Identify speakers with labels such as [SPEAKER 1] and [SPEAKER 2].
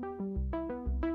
[SPEAKER 1] Música